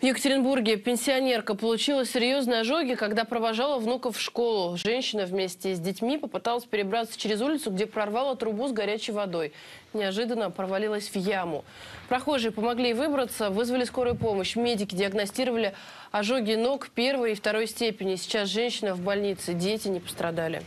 В Екатеринбурге пенсионерка получила серьезные ожоги, когда провожала внуков в школу. Женщина вместе с детьми попыталась перебраться через улицу, где прорвала трубу с горячей водой. Неожиданно провалилась в яму. Прохожие помогли ей выбраться, вызвали скорую помощь. Медики диагностировали ожоги ног первой и второй степени. Сейчас женщина в больнице, дети не пострадали.